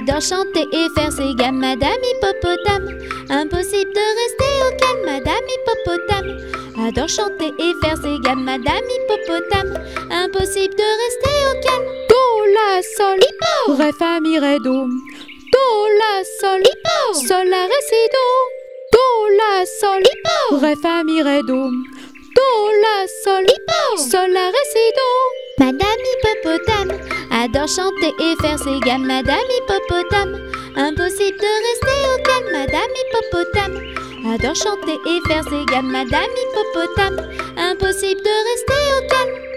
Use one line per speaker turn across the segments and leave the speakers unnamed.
adore chanter et faire ses gammes, Madame Hippopotame. Impossible de rester au calme, Madame Hippopotame. Adore chanter et faire ses gammes, Madame Hippopotame. Impossible de rester au calme.
Do, la, sol,
Hippo.
ré, fa, mi, ré, do. Do, la, sol,
Hippo.
sol, la, ré, si, do. Do, la, sol,
Hippo.
ré, fa, mi, ré, do. Do, la, sol,
Hippo.
sol, la, ré, si, do.
Madame Hippopotame adore chanter et faire ses gammes, Madame Hippopotame. Impossible de rester au calme, Madame Hippopotame. Adore chanter et faire ses gammes, Madame Hippopotame. Impossible de rester au calme.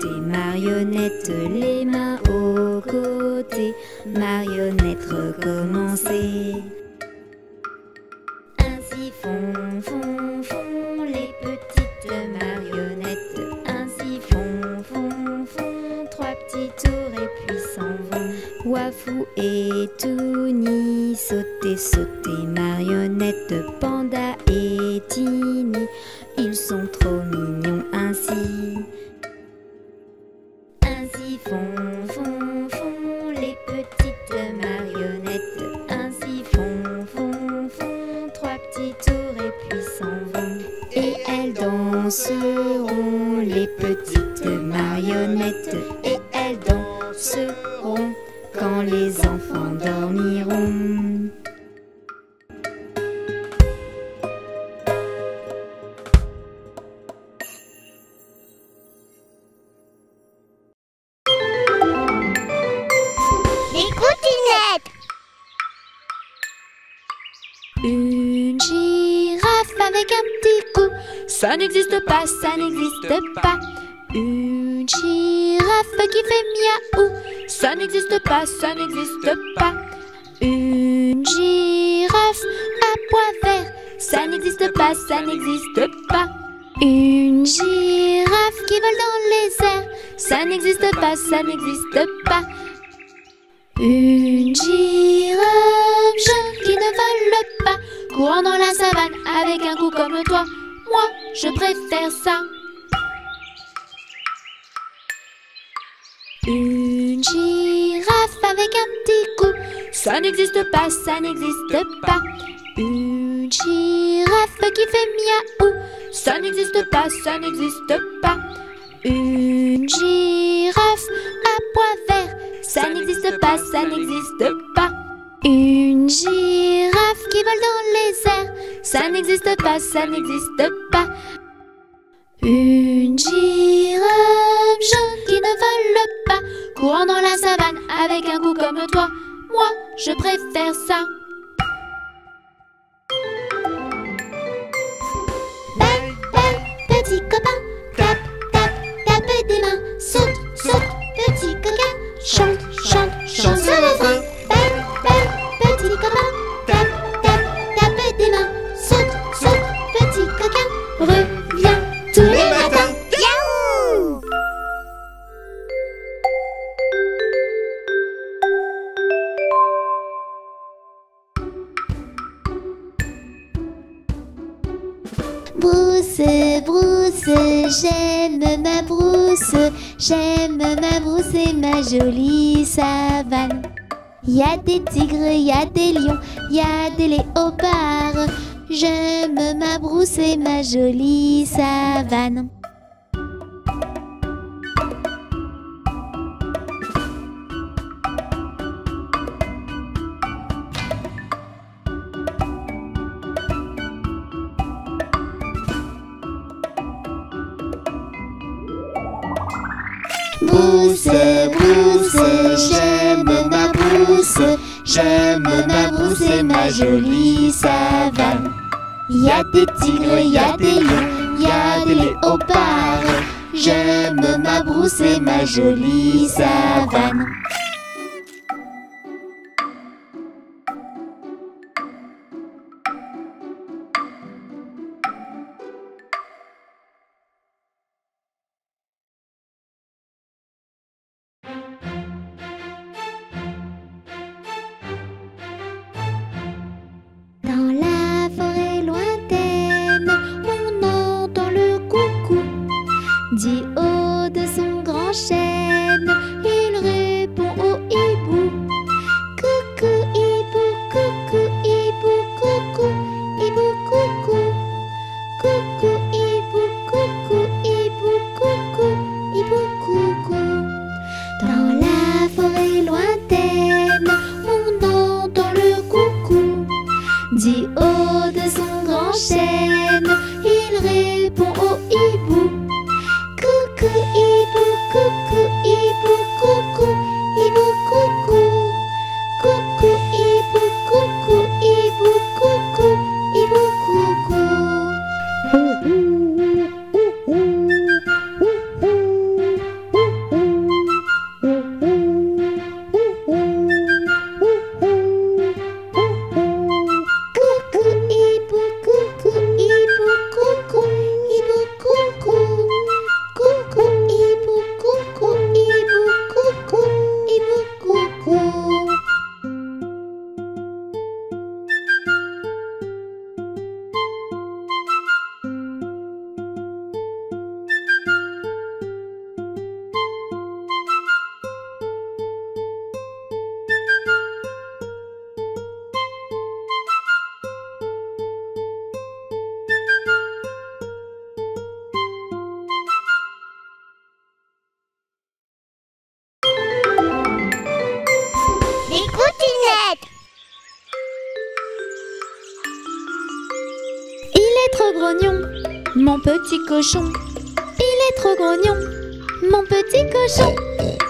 Sauter, marionnettes. Les mains aux côtés, marionnettes, recommencer. Ainsi font, font, font les petites marionnettes. Ainsi font, font, font trois petits tours et puis s'en vont. Wafou et Touni, sauter, sauter, marionnettes. Panda et Tini, ils sont trop mignons. Ainsi danseront les petites n'existe pas, ça n'existe pas. Une girafe qui fait miaou. Ça n'existe pas, ça n'existe pas. Une girafe à pois vert. Ça n'existe pas, ça n'existe pas. Une girafe qui vole dans les airs. Ça n'existe pas, ça n'existe pas. Une girafe qui ne vole pas, courant dans la savane avec un cou comme toi. Moi, je préfère ça. Une girafe avec un petit cou, ça n'existe pas, ça n'existe pas. Une girafe qui fait miaou, ça n'existe pas, ça n'existe pas. Une girafe à pois vert, ça n'existe pas, ça n'existe pas. Une girafe qui vole dans les airs, ça n'existe pas, ça n'existe pas. Une girafe jaune qui ne vole pas, courant dans la savane avec un cou comme toi. Moi, je préfère ça. Petit copain, tape, tape, tape des mains, saute, saute, petit coquin, chante, chante, chante sur j'aime ma brousse, j'aime ma brousse et ma jolie savane. Y a des tigres, y a des lions, y a des léopards. J'aime ma brousse et ma jolie savane. J'aime ma brousse et ma jolie savane. Y a des tigres, y a des lions, y a des léopards. J'aime ma brousse et ma jolie savane.
Mon petit cochon. Il est trop grognon, mon petit cochon.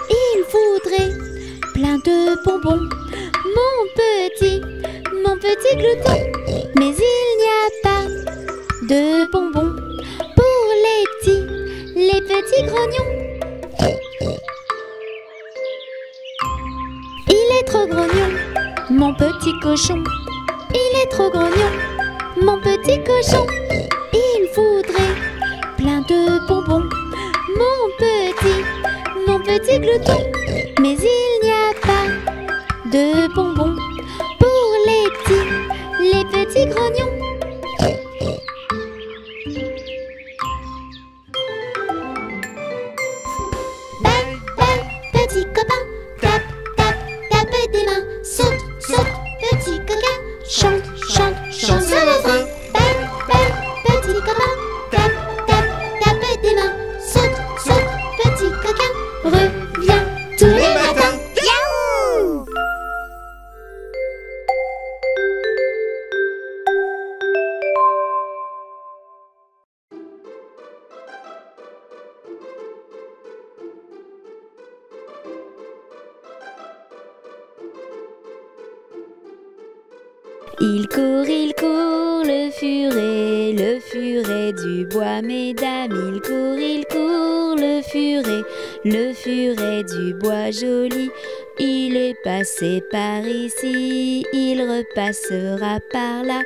Il voudrait plein de bonbons, mon petit, mon petit glouton. Mais il n'y a pas de bonbons pour les petits, les petits grognons. Il est trop grognon, mon petit cochon. Il est trop grognon, mon petit cochon. Il voudrait plein de bonbons, mon petit, mon petit glouton. Mais il n'y a pas de bonbons pour les petits, les petits grognons. Du bois, mesdames. Il court, il court, le furet, le furet du bois joli. Il est passé par ici, il repassera par là.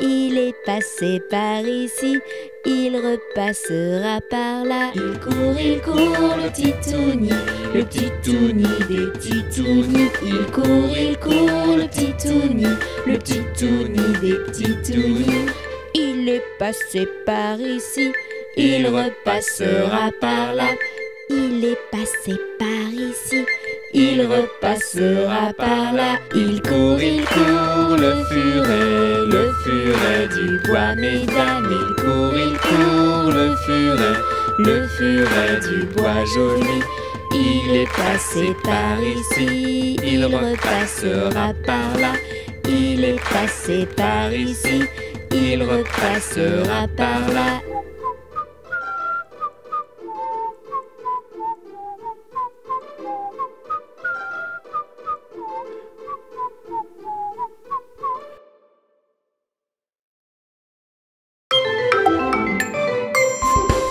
Il est passé par ici, il repassera par là. Il court, il court, le titouni, le titouni des titounis. Il court, il court, le titouni, le titouni des titounis. Il est passé par ici, il repassera par là. Il est passé par ici, il repassera par là. Il court, il court, le furet, le furet du bois, mesdames. Il court, il court, le furet, le furet du bois joli. Il est passé par ici, il repassera par là. Il est passé par ici, il repassera par là.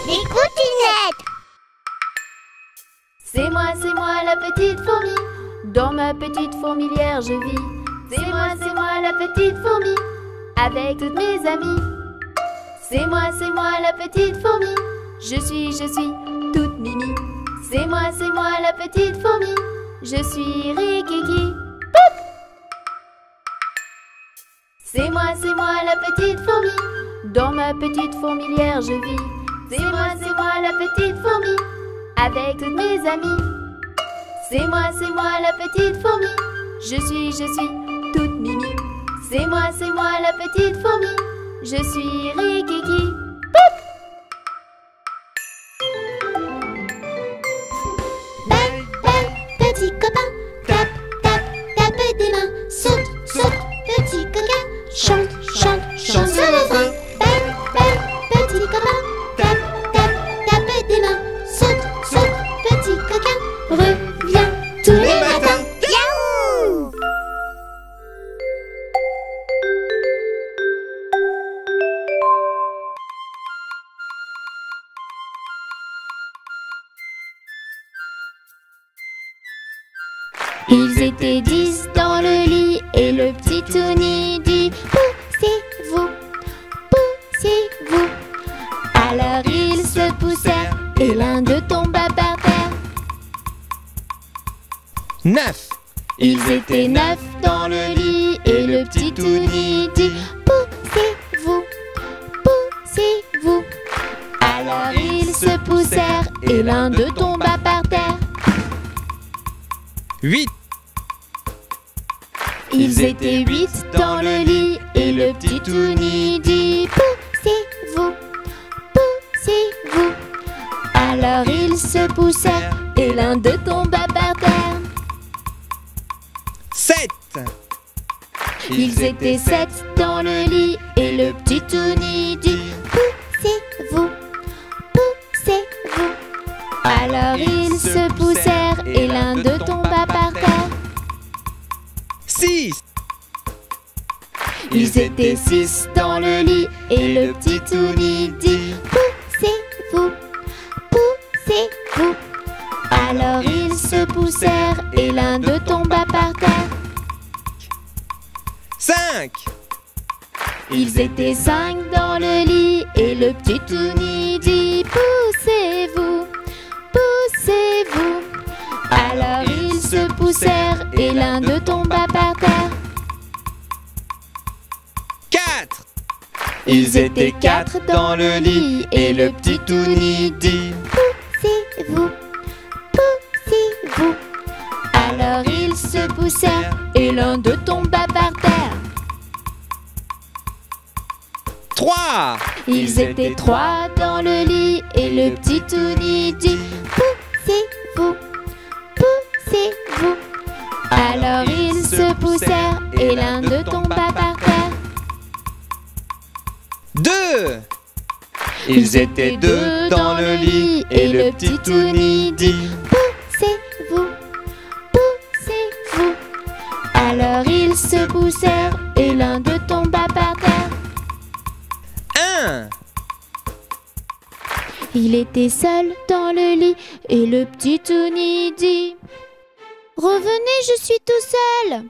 Les C'est moi, c'est moi la petite fourmi, dans ma petite fourmilière je vis. C'est moi, c'est moi la petite fourmi, avec toutes mes amies. C'est moi, c'est moi la petite fourmi. Je suis, je suis toute mimi. C'est moi, c'est moi la petite fourmi. Je suis Rikiki. C'est moi, c'est moi la petite fourmi. Dans ma petite fourmilière, je vis. C'est moi, c'est moi la petite fourmi. Avec toutes mes amies. C'est moi, c'est moi la petite fourmi. Je suis, je suis toute mimi. C'est moi, c'est moi la petite fourmi. Je suis Rikiki.
Belle, belle, petit copain, 8
Ils étaient
cinq
dans le lit et le petit Tony dit Poussez-vous, poussez-vous. Alors ils se poussèrent et l'un d'eux tomba par terre.
Quatre. Ils étaient quatre dans le lit et le petit Tony dit
Poussez-vous, poussez-vous.
Alors ils se poussèrent et l'un d'eux tomba par terre.
Trois.
Ils étaient trois dans le lit et le petit Tony dit
Poussez-vous, poussez-vous.
Alors ils se poussèrent et l'un d'eux tomba par terre.
Deux. Ils étaient deux dans le lit et le petit Tony dit
Poussez-vous, poussez-vous.
Alors ils se poussèrent et l'un d'eux Il était seul dans le lit et le petit Tony dit Revenez, je suis tout seul.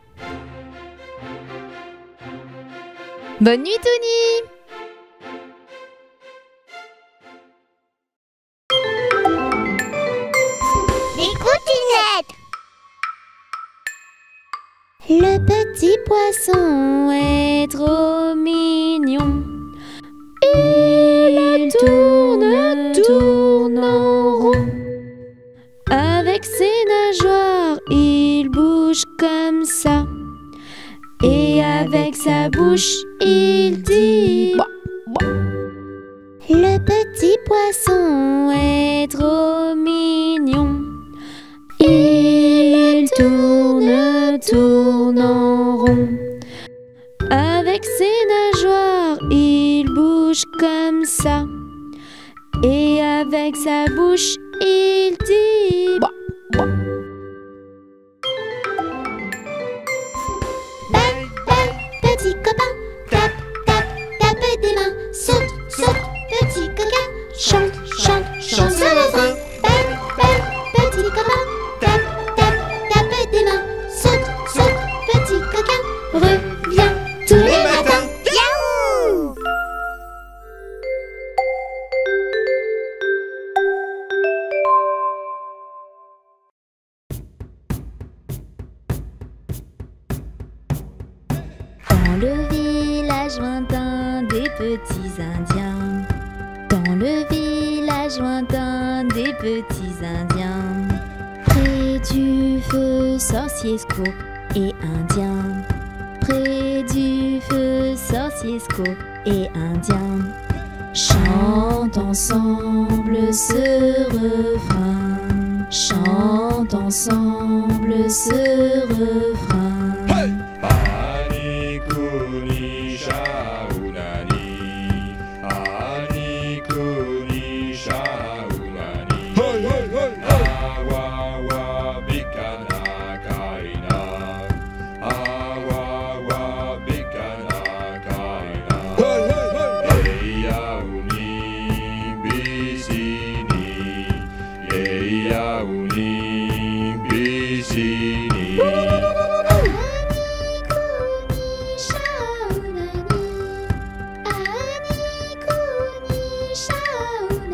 Bonne nuit, Tony.
Le petit poisson est trop mignon.
Il tourne, tourne en rond. Avec ses nageoires, il bouge comme ça. Et avec sa bouche, il dit
Le petit poisson est
trop mignon. Il tourne, tourne avec sa bouche, il
笑。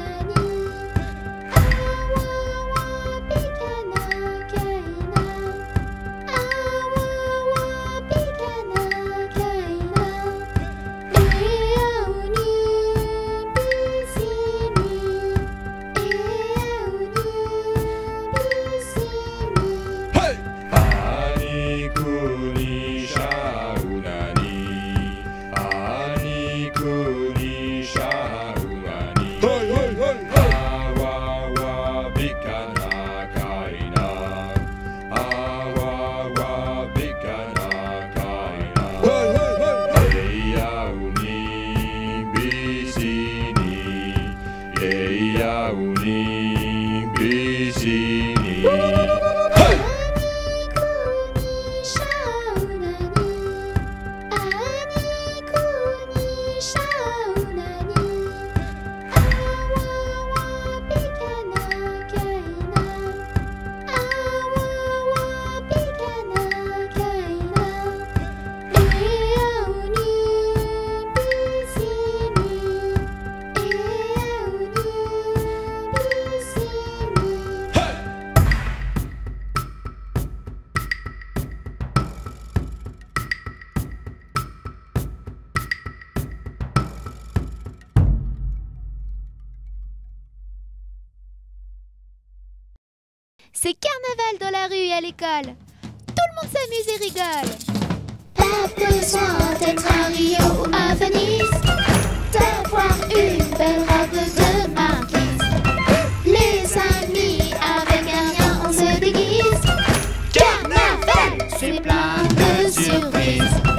days.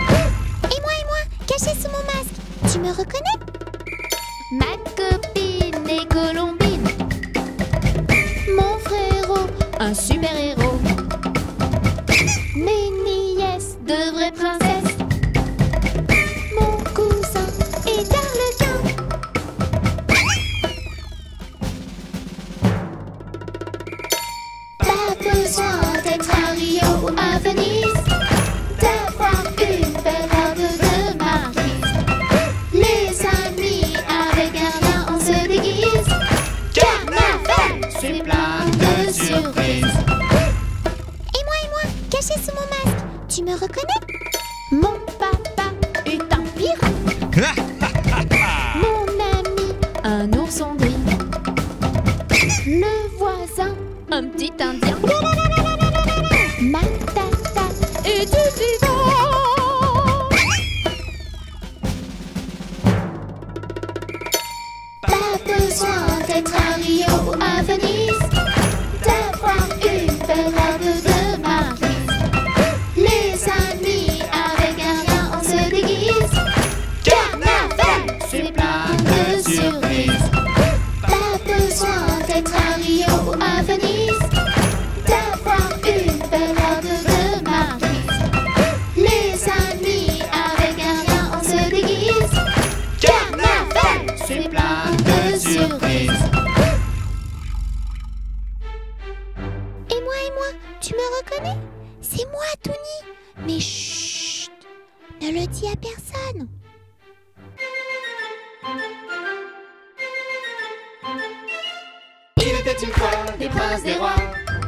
Était une fois des princes, des rois,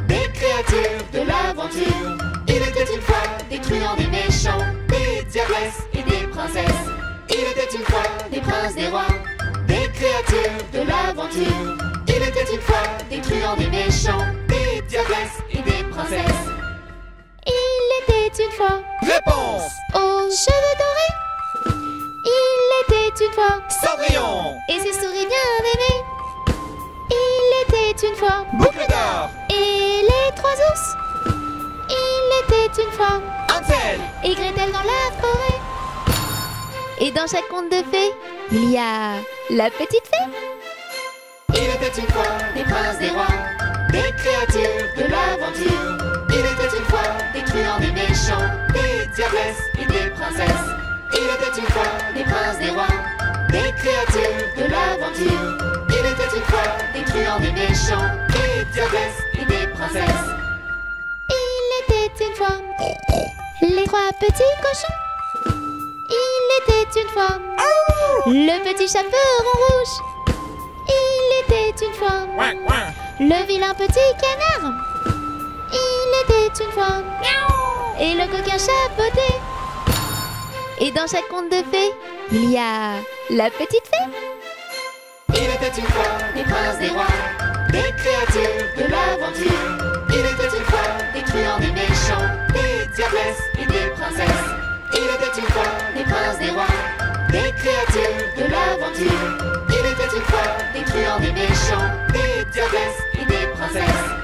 des créatures de l'aventure. Il était une fois des truands, des méchants, des diabesses et des
princesses. Il était une fois des princes, des rois, des créatures de l'aventure. Il était une fois des truands, des méchants, des diablesses et des princesses.
Il était une fois
Réponse
aux cheveux dorés. Il était une fois
Cendrillon
et ses souris bien aimées. Il était une fois
Boucle d'or
et les trois ours. Il était une fois
Ansel
et Gretel dans la forêt. Et dans chaque conte de fées, il y a la petite fée.
Il était une fois des princes, des rois, des créatures de l'aventure. Il était une fois des truands, des méchants, des diablesses et des princesses. Il était une fois des princes, des rois, des créatures de l'aventure. Il était une fois des truands, des méchants, des diablesses et des princesses.
Il était une fois les trois petits cochons. Il était une fois le petit chaperon rouge. Il était une fois le vilain petit canard. Il était une fois et le coquin chapeauté. Et dans chaque conte de fées, il y a la petite fée.
Il était une fois des princes, des rois, des créatures de l'aventure. Il était une fois des truands, des méchants, des diablesses et des princesses. Il était une fois des princes, des rois, des créatures de l'aventure. Il était une fois des truands, des méchants, des diablesses et des princesses.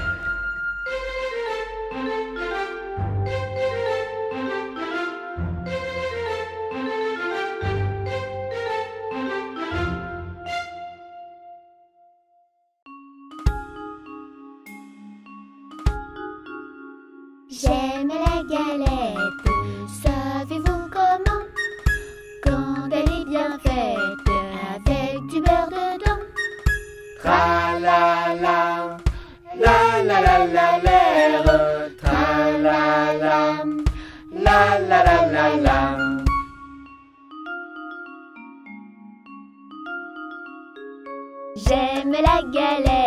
Galette, savez-vous comment? Quand elle est bien faite, avec du beurre dedans.
Tra la la La la la la l'air Tra la la La la la la la
J'aime la galette,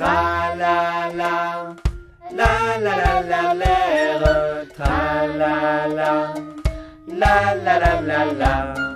Tra la la. La la la la l'air Tra la la. La la la la la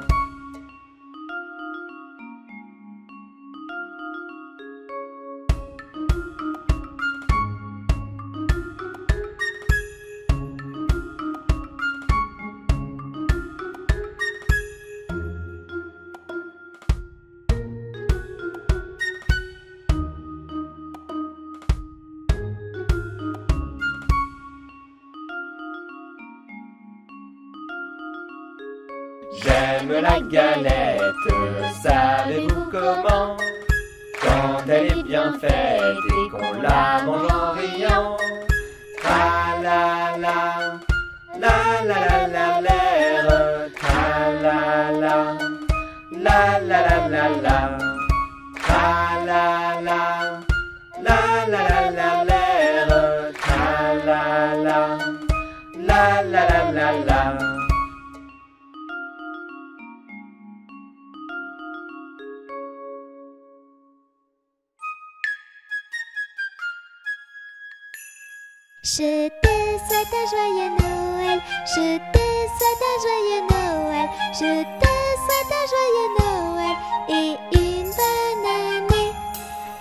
Je te souhaite un joyeux Noël, je te souhaite un joyeux Noël, je te souhaite un joyeux Noël et une bonne année.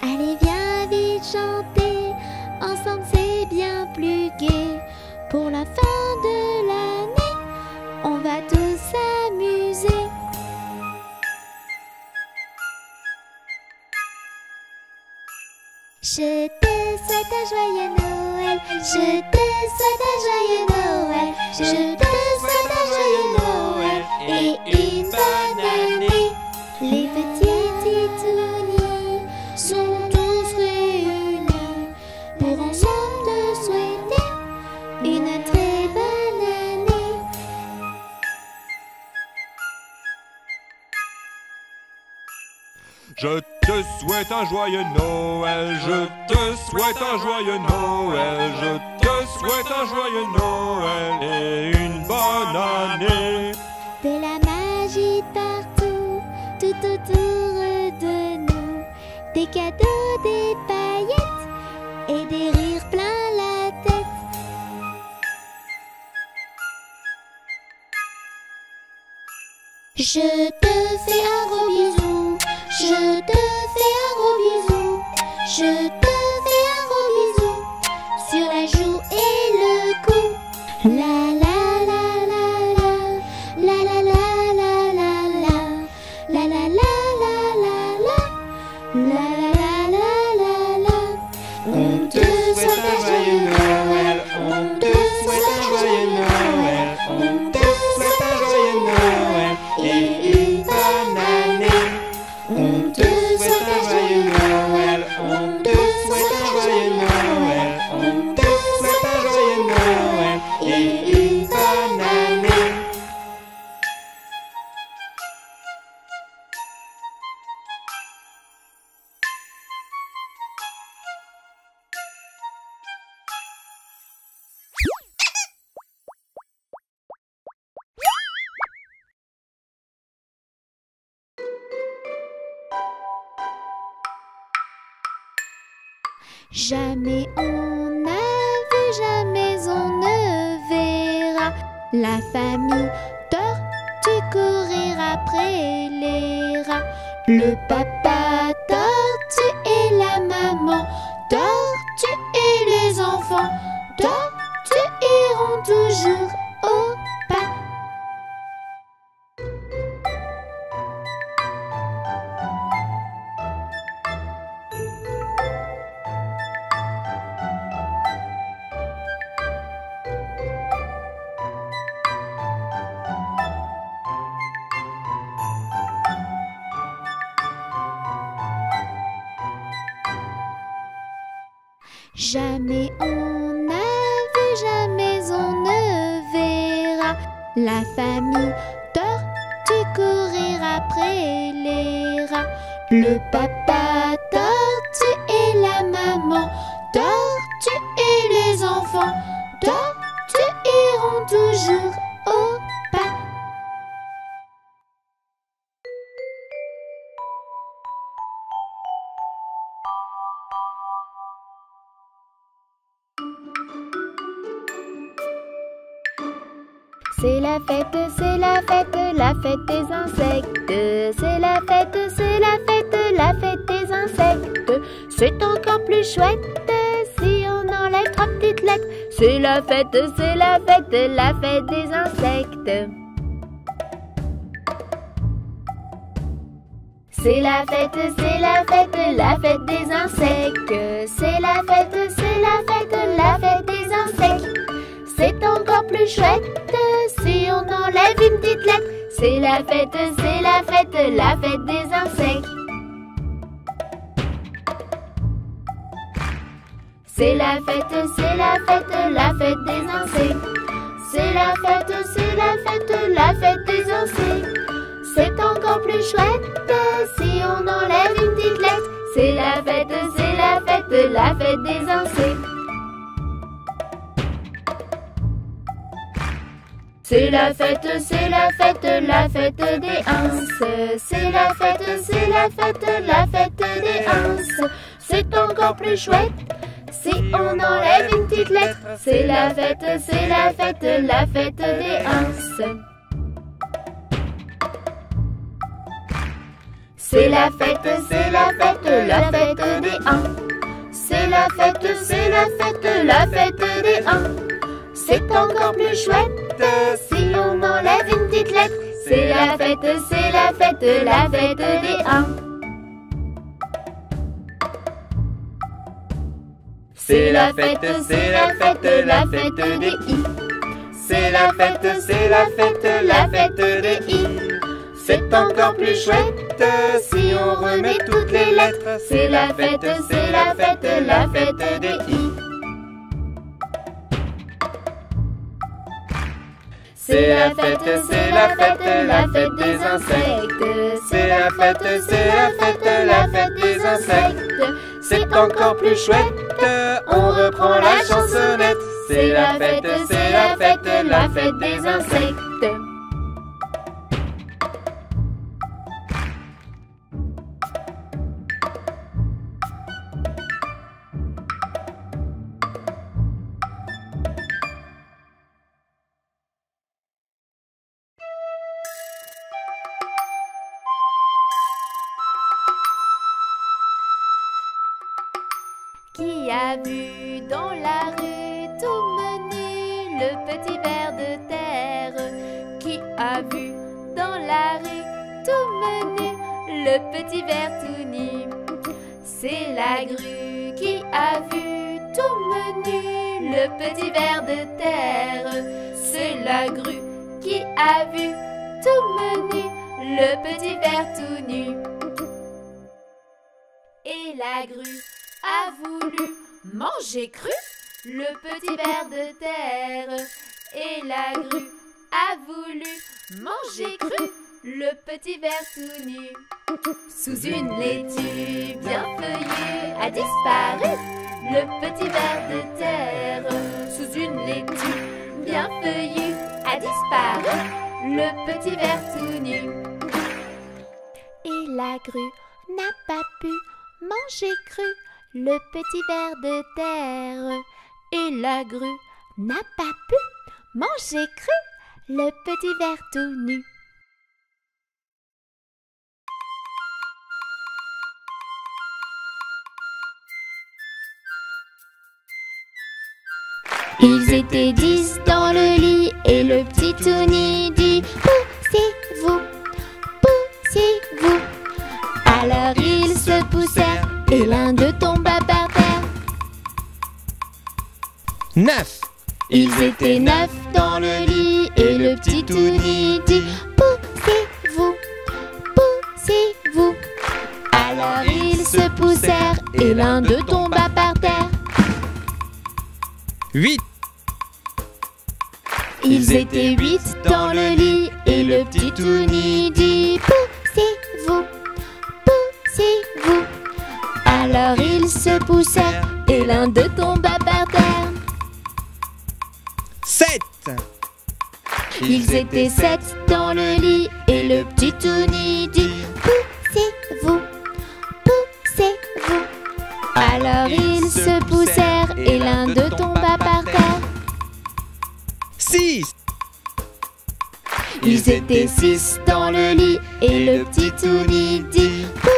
Allez, viens vite chanter, ensemble c'est bien plus gai. Pour la fin de l'année, on va tous s'amuser. Je te souhaite un joyeux je te souhaite un joyeux Noël, je te souhaite un joyeux Noël et une
souhaite un joyeux Noël, je te souhaite un joyeux Noël, je te souhaite un joyeux Noël et une bonne année.
De la magie partout, tout autour de nous. Des cadeaux, des paillettes
et des rires plein la tête.
Je te fais un gros je te fais un bisou sur la joue et le cou. La la la la la, la la la la la la, la la la la la la, la la la la la. On te souhaite un joyeux Noël, on te souhaite un joyeux Noël,
C'est la fête, c'est la fête, la fête des insectes. C'est la fête, c'est la fête, la fête des insectes. C'est encore plus chouette si on enlève trois petites lettres. C'est la fête, c'est la fête, la fête des insectes. C'est la fête, c'est la fête, la fête des insectes. C'est la fête, c'est la fête, la fête des insectes. C'est encore plus chouette si on enlève une petite lettre. C'est la fête, c'est la fête, la fête des insectes. C'est la fête, c'est la fête, la fête des insectes. C'est la fête, c'est la fête, la fête des insectes. C'est encore plus chouette si on enlève une petite lettre. C'est la fête, c'est la fête, la fête des insectes. C'est la fête, c'est la fête, la fête des ins. C'est la fête, c'est la fête, la fête des ins. C'est encore plus chouette si on enlève une petite lettre. C'est la fête, c'est la fête, la fête des ins. C'est la fête, c'est la fête, la fête des ins. C'est la fête, c'est la fête, la fête des ins. C'est encore plus chouette si on enlève une petite lettre. C'est la fête, c'est la fête, la fête des ins. C'est la fête, c'est la fête, la fête des i. C'est la fête, c'est la fête, la fête des i. C'est encore plus chouette si on remet toutes les lettres. C'est la fête, c'est la fête, la fête des i. C'est la fête, c'est la fête, la fête des insectes. C'est la fête, c'est la fête, la fête des insectes. C'est encore plus chouette, on reprend la chansonnette. C'est la fête, c'est la fête, la fête des insectes. Manger cru le petit ver de terre. Et la grue a voulu manger cru le petit ver tout nu. Sous une laitue bien feuillue a disparu le petit ver de terre. Sous une laitue bien feuillue a disparu le petit ver tout nu. Et la grue n'a pas pu manger cru le petit ver de terre. Et la grue n'a pas pu manger cru le petit ver tout nu. Ils étaient dix dans le lit et le petit Tony dit Poussez-vous, poussez-vous. Alors ils se poussèrent et l'un d'eux tomba par terre.
Neuf.
Ils étaient neuf dans le lit et le petit Tony dit Poussez-vous, poussez-vous. Alors ils se poussèrent et l'un d'eux tomba par terre.
Huit.
Ils étaient huit dans le lit et le petit Tony dit Poussez-vous, Alors ils se poussèrent et l'un d'eux tomba par terre.
Sept.
Ils étaient sept dans le lit et le petit Tony dit Poussez-vous, poussez-vous. Alors ils se poussèrent et l'un d'eux tomba par terre.
Six.
Ils étaient six dans le lit et le petit Tony dit Poussez-vous,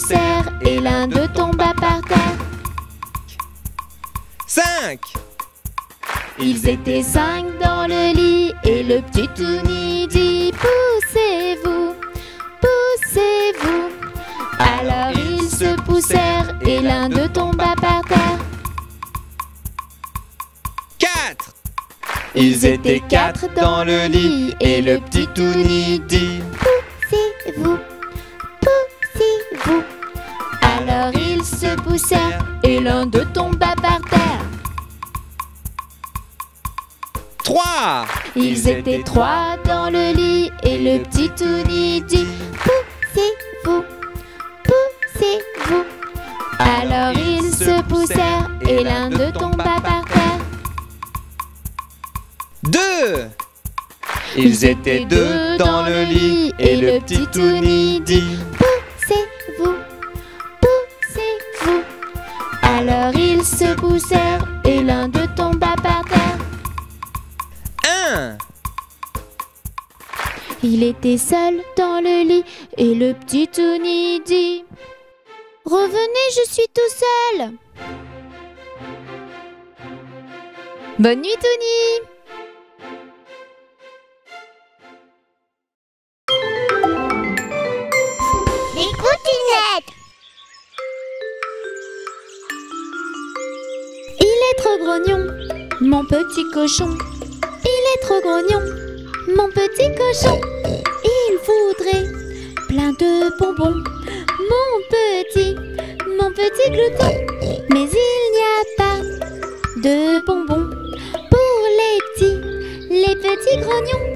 poussèrent et l'un d'eux tomba par terre.
Cinq.
Ils étaient cinq dans le lit et le petit Tony dit Poussez-vous, poussez-vous. Alors ils se poussèrent et l'un d'eux tomba par terre.
Quatre. Ils étaient quatre dans le lit et le petit Tony dit
poussez-vous. Alors ils se poussèrent et l'un d'eux tomba par terre.
Trois.
Ils étaient trois dans le lit et le petit Tony dit Poussez-vous, poussez-vous. Alors ils se poussèrent et l'un d'eux tomba par terre.
Deux. Ils étaient deux dans le lit et le petit Tony dit
se poussèrent et l'un d'eux tomba par terre.
Un.
Il était seul dans le lit et le petit Tony dit Revenez, je suis tout seul. Bonne nuit, Tony. Mon petit cochon. Il est trop grognon, mon petit cochon. Il voudrait plein de bonbons, mon petit, mon petit glouton. Mais il n'y a pas de bonbons pour les petits, les petits grognons.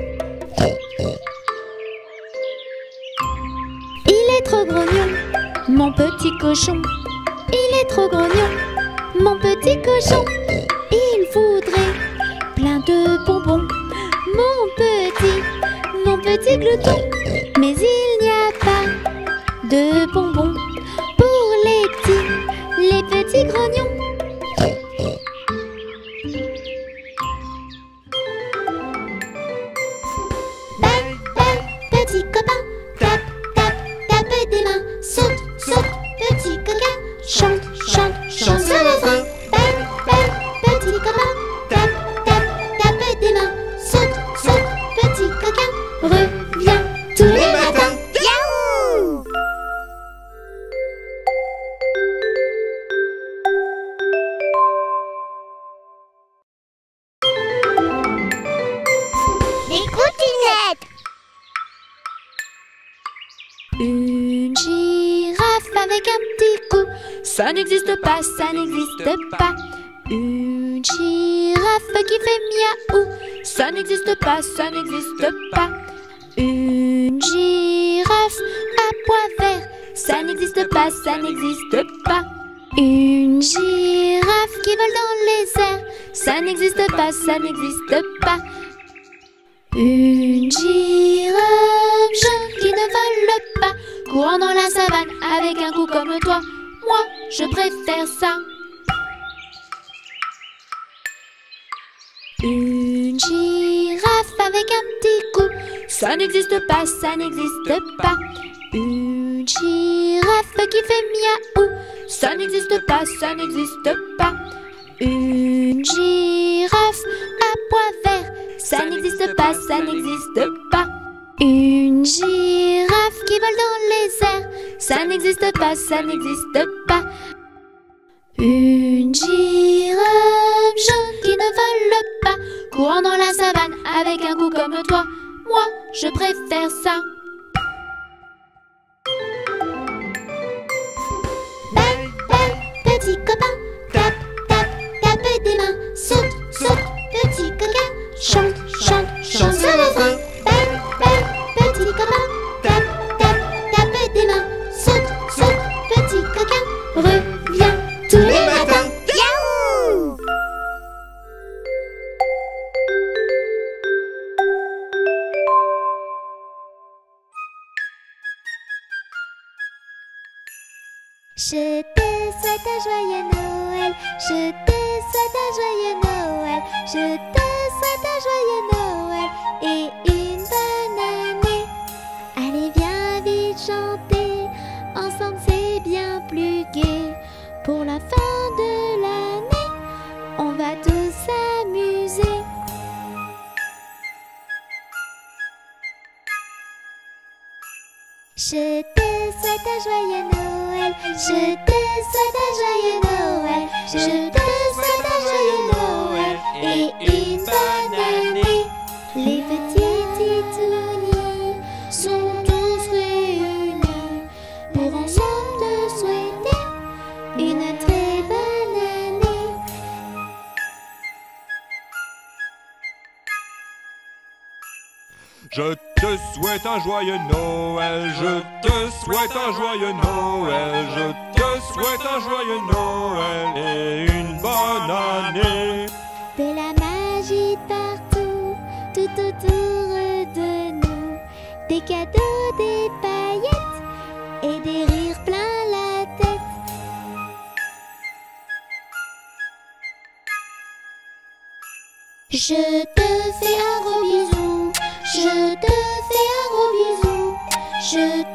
Il est trop grognon, mon petit cochon. Il est trop grognon, mon petit cochon. Il voudrait plein de bonbons, mon petit, mon petit glouton. Mais il n'y a pas de bonbons pour les petits, les petits grognons.
Ça n'existe pas, ça n'existe pas. Une girafe qui fait miaou. Ça n'existe pas, ça n'existe pas. Une girafe à pois vert. Ça n'existe pas, ça n'existe pas. Une girafe qui vole dans les airs. Ça n'existe pas, ça n'existe pas. Une girafe qui ne vole pas, courant dans la savane avec un cou comme toi. Moi, je préfère ça. Une girafe avec un petit cou, ça n'existe pas, ça n'existe pas. Une girafe qui fait miaou, ça n'existe pas, ça n'existe pas. Une girafe à pois vert, ça n'existe pas, ça n'existe pas. Une girafe qui vole dans les airs, ça n'existe pas, ça n'existe pas. Une girafe qui ne vole pas, courant dans la savane avec un cou comme toi. Moi, je préfère ça.
Petit copain, tape, tape, tape des mains, saute, saute, petit coquin, chante, chante, chante. Ce joyeux Noël, je te souhaite un joyeux Noël, je te souhaite un joyeux Noël et une bonne année. De la magie partout, tout autour de nous. Des cadeaux, des paillettes et des rires plein la tête. Je te fais un gros bisou, je te bisou,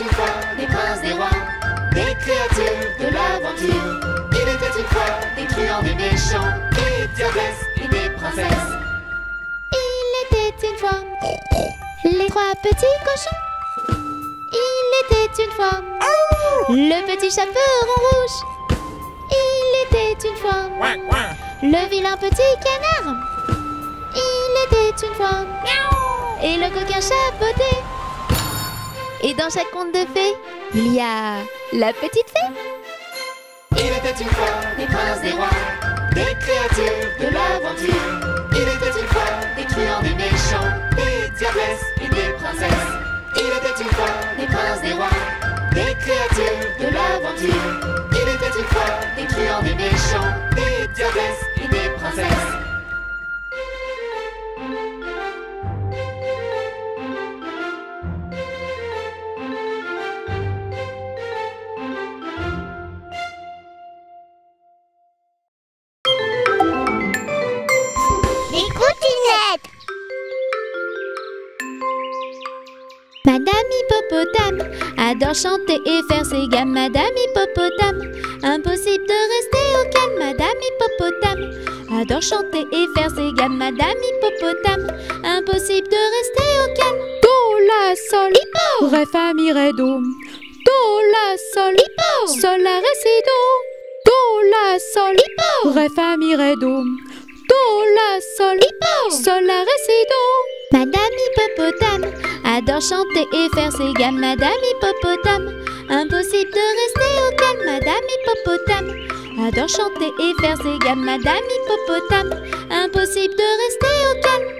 une
fois des princes, des rois, des créatures de l'aventure. Il était une fois des truands, des méchants, des
diablesses et des princesses.
Il était une fois les trois petits cochons. Il était une fois le petit chaperon rouge. Il était une fois le vilain petit canard. Il était une fois et le coquin chapeauté. Et dans chaque conte de fées, il y a la petite fée.
Il était une fois des princes, des rois, des créatures de l'aventure. Il était une fois des truands, des méchants, des diablesses et des princesses. Il était une fois des princes, des rois, des créatures de l'aventure. Il était une fois des truands, des méchants, des diablesses et des princesses.
Hippopotame adore chanter et faire ses gammes. Madame Hippopotame, impossible de rester au calme. Madame Hippopotame adore chanter et faire ses gammes. Madame Hippopotame, impossible de rester au calme. Do la sol, ré fa mi ré do. Do la sol, sol la ré si do. Do la sol, ré fa mi ré do. Do la sol, sol la ré si do. Madame Hippopotame adore chanter et faire ses gammes. Madame Hippopotame, impossible de rester au calme. Madame Hippopotame adore chanter et faire ses gammes. Madame Hippopotame, impossible de rester au calme.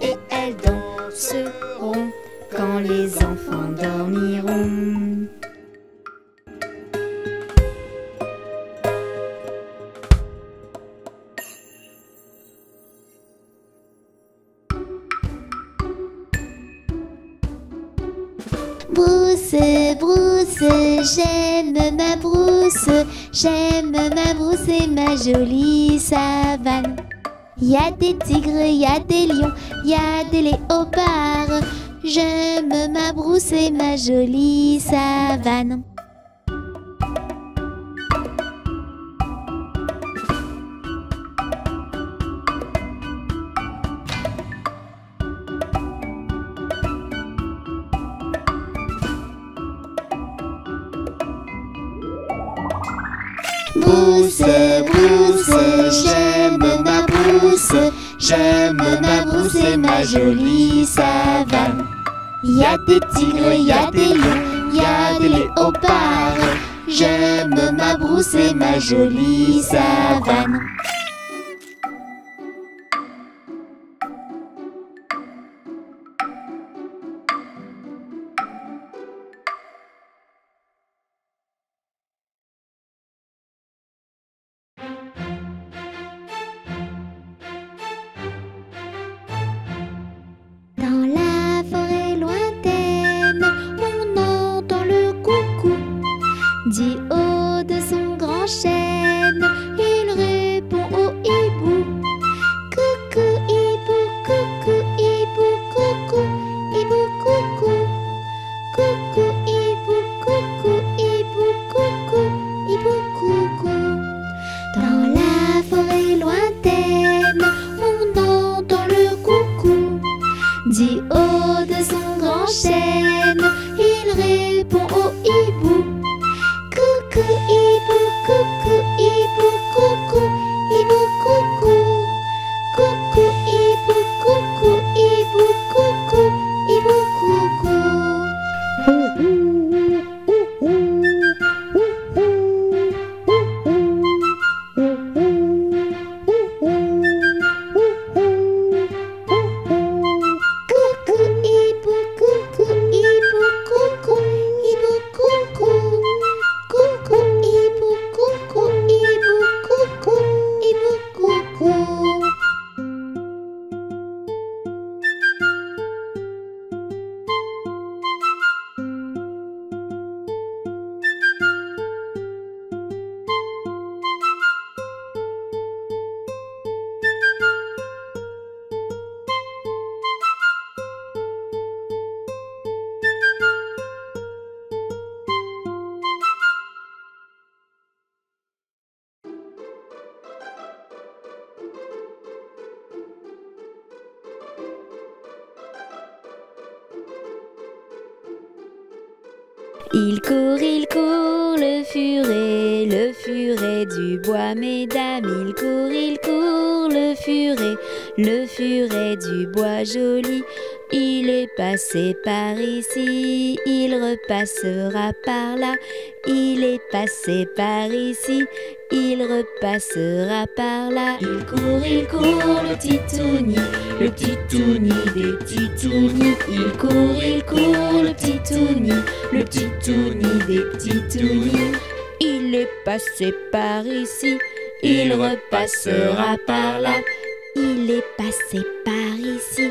Et elles danseront quand les enfants dormiront.
Brousse, brousse, j'aime ma brousse, j'aime ma brousse et ma jolie savane. Y a des tigres, y a des lions, y a des léopards. J'aime ma brousse et ma jolie savane.
J'aime ma brousse et ma jolie savane. Y a des tigres, y a des lions, y a des léopards. J'aime ma brousse et ma jolie savane.
Passé par ici, il repassera par là. Il est passé par ici, il repassera par là. Il court, il court, le titouni, le titouni des titounis. Il court, il court, le titouni, le titouni des titounis. Il est passé par ici, il repassera par là. Il est passé par ici,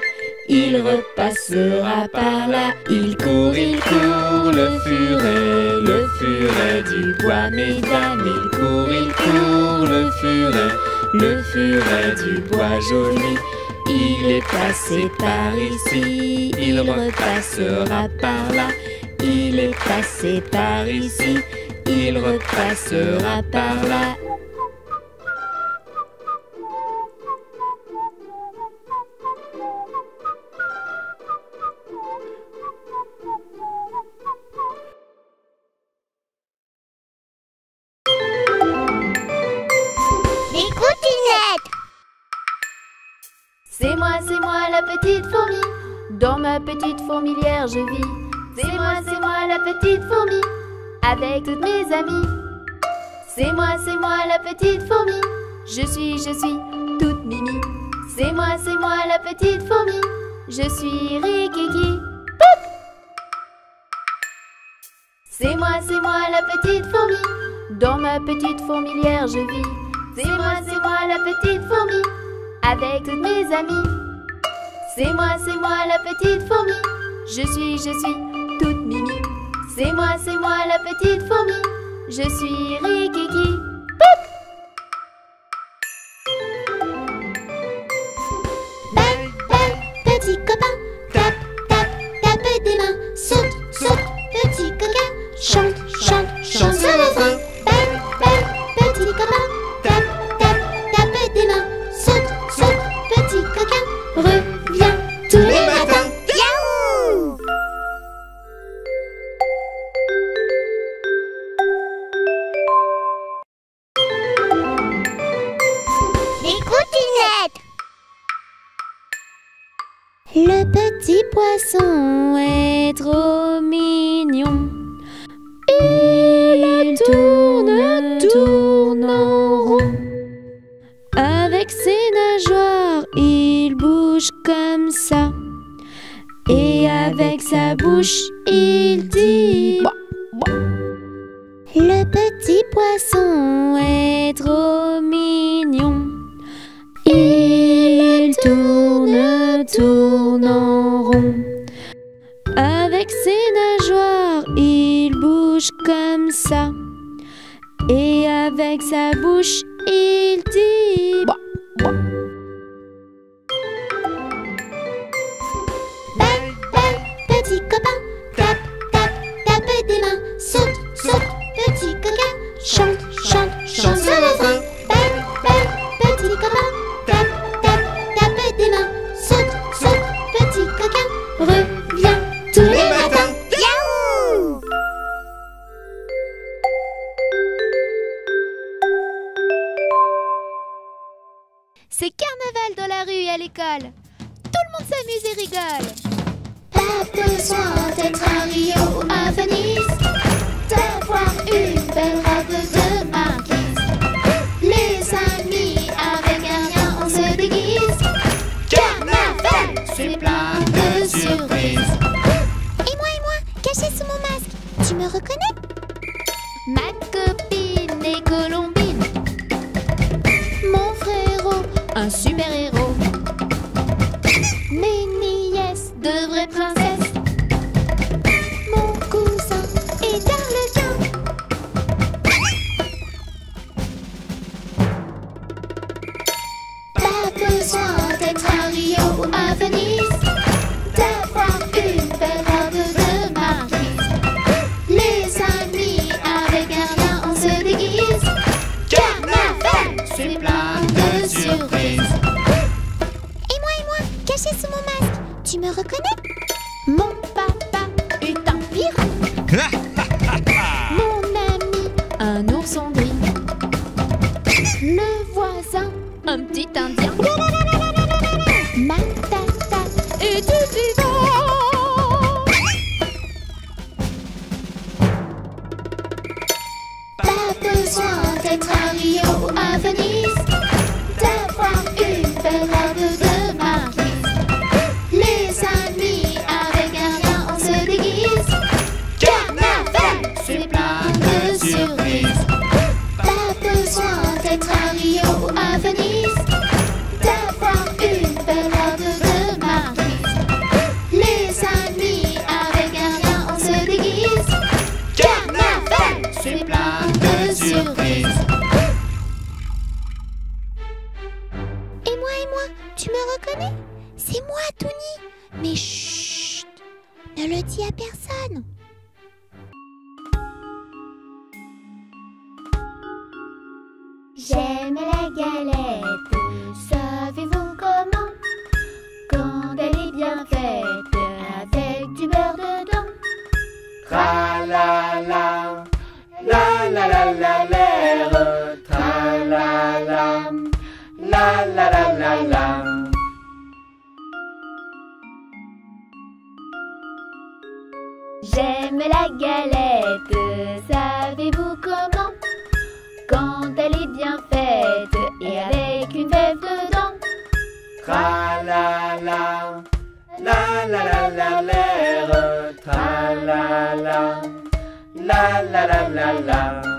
il repassera par là. Il court, il court, le furet, le furet du bois, mesdames. Il court, il court, le furet, le furet du bois joli. Il est passé par ici, il repassera par là. Il est passé par ici, il repassera par là.
C'est moi, c'est moi la petite fourmi. Dans ma petite fourmilière je vis. C'est moi, c'est moi la petite fourmi. Avec toutes mes amies. C'est moi, c'est moi la petite fourmi. Je suis, je suis toute mimi. C'est moi, c'est moi la petite fourmi. Je suis Rikiki. C'est moi, c'est moi la petite fourmi. Dans ma petite fourmilière je vis. C'est moi, c'est moi la petite fourmi. Avec toutes mes amies. C'est moi, c'est moi la petite fourmi. Je suis, je suis toute mimi. C'est moi, c'est moi la petite fourmi. Je suis Rikiki.
Coquin,
me reconnais.
Ma copine est Colombine.
Mon frérot,
un super-héros.
fête avec
du
beurre dedans.
Tra la la, la la la la l'air. Tra la la, la la la la la.
J'aime la galette, savez-vous comment? Quand elle est bien faite et avec une fève dedans.
Tra la la la la la l'air, tra la la la la la la la.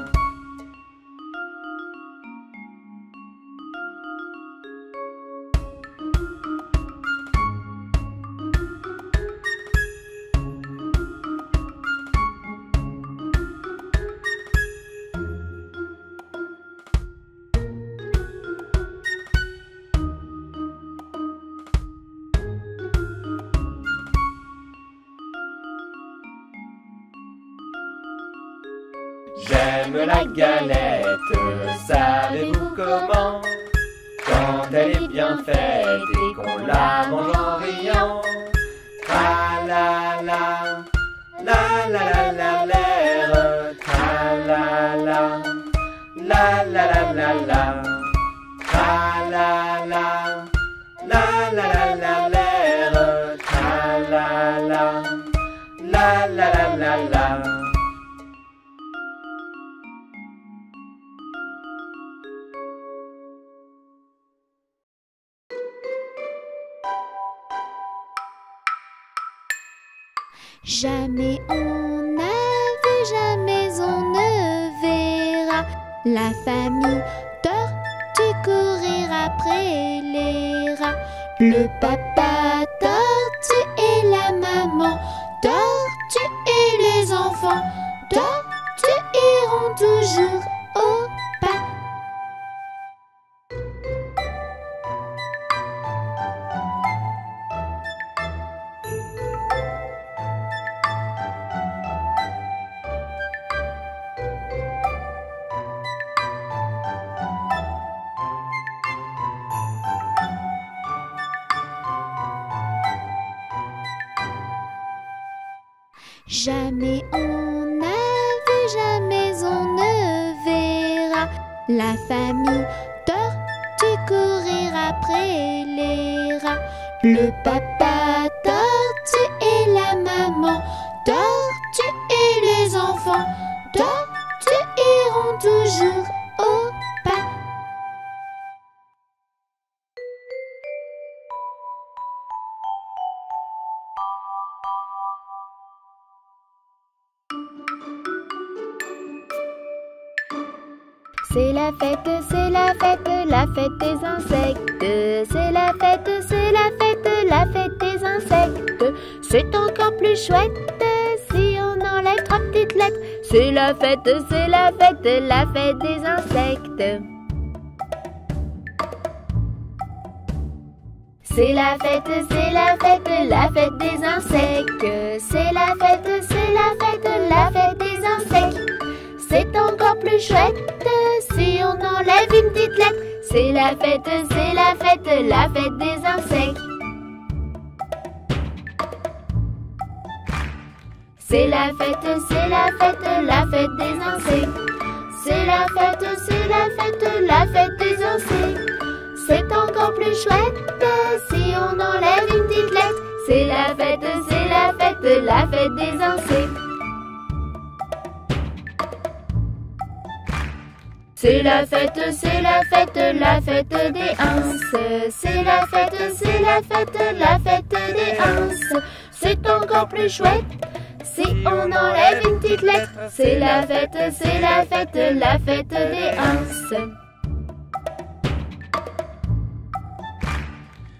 fête et qu'on la mange en riant. Tra la la, la la la la l'air, tra la la, la la la la la.
Jamais on n'a vu, jamais on ne verra la famille tortue courir après les rats. Le papa tortue et la maman tortue et les enfants tortues iront toujours la
fête, c'est la fête, la fête des insectes. C'est la fête, c'est la fête, la fête des insectes. C'est la fête, c'est la fête, la fête des insectes. C'est encore plus chouette si on enlève une petite lettre. C'est la fête, c'est la fête, la fête des insectes. C'est la fête, c'est la fête, la fête des insectes. C'est la fête, c'est la fête, la fête des insectes. C'est encore plus chouette si on enlève une petite lettre. C'est la fête, c'est la fête, la fête des insectes. C'est la fête, c'est la fête, la fête des ins. C'est la fête, c'est la fête, la fête des ins. C'est encore plus chouette on enlève une petite lettre. C'est la fête, c'est la fête, la fête des ins.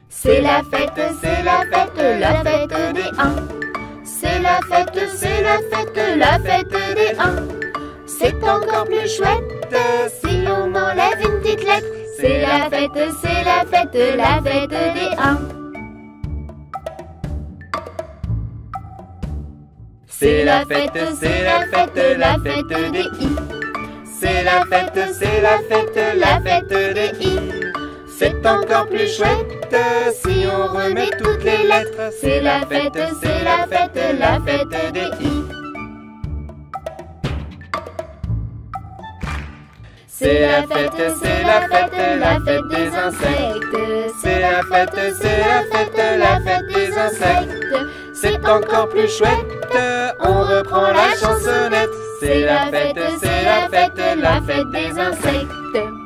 C'est la fête, c'est la fête, la fête des ins. C'est la fête, c'est la fête, la fête des ins. C'est encore plus chouette si on enlève une petite lettre. C'est la fête, c'est la fête, la fête des ins.
C'est la fête, c'est la fête, la fête des i. C'est la fête, c'est la fête, la fête des i. C'est encore plus chouette si on remet toutes les lettres.
C'est la fête, c'est la fête, la fête des i.
C'est la fête, c'est la fête, la fête des insectes. C'est la fête, c'est la fête, la fête des insectes. C'est encore plus chouette, on reprend la chansonnette. C'est la fête, c'est la fête, la fête des insectes.